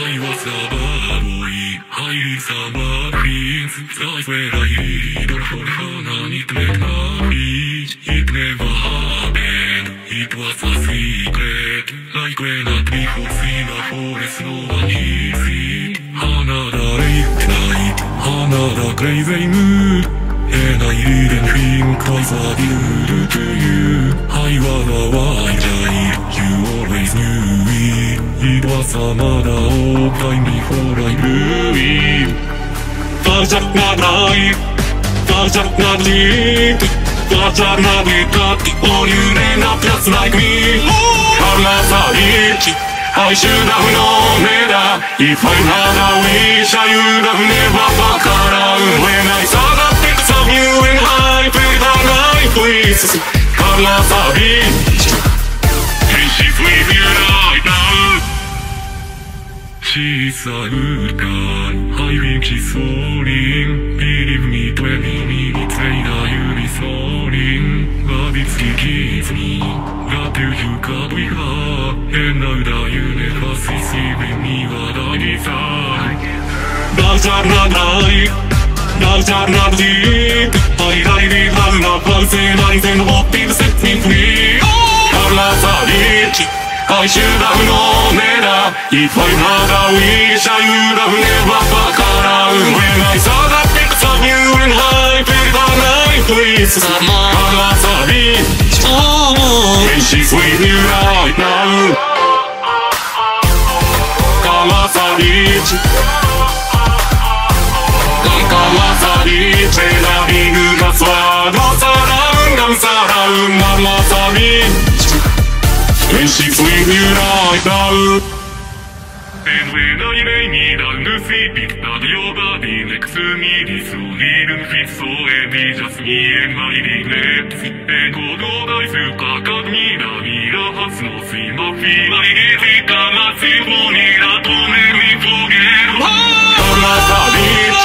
会話サバーボイハイサバーリ it. It was a matter of time before I blew it. Parzak night, Parzak deep, Parzak got all you end up just like me. Karma Savage, I should have known better. If I had a wish, I would have never fucked around when I saw the pics of you and I played the night please. Karma Savage, and She's a good guy, I think she's falling Believe me, 20 minutes later you'll be falling But it still kills me That you got with her And now the universe is giving me what I desire Does that not lie? Does that not deep? I died in love, not pulsing eyes and hoping set me free Alas, I reach I should have known better If I had a wish I would have never fucked around When I saw the pics of you and I paid the night please Alas, I reach And she's with you right now right now And when I lay me down to sleep it down your body next to me This will even fit so heavy just me and my regrets And although I still got me 涙発の水のフィーライゲージかなシンフォニーだと Let me forget Karma Savage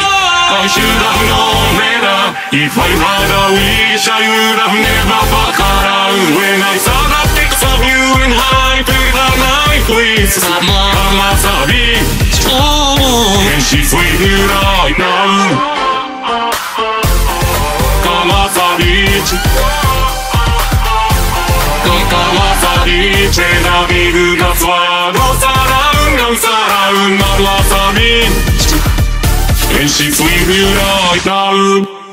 I should have known better If I had a wish I would have never fucked around When I saw night please Karma Savage And she's with you right now Karma Savage Karma Savage And I big that's what goes around and surround Karma Savage And she's with you right now